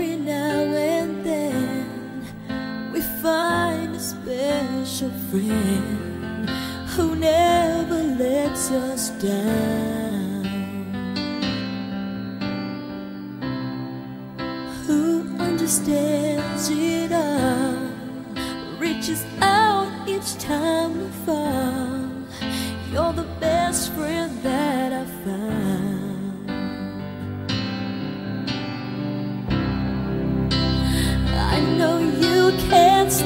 every now and then we find a special friend who never lets us down. Who understands it all, reaches out each time we fall. You're the best friend that I find.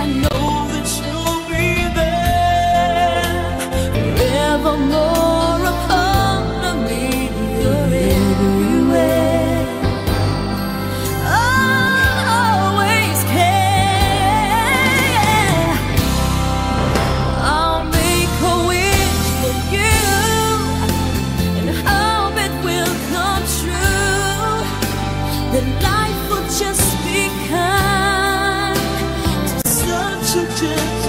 la noche. to just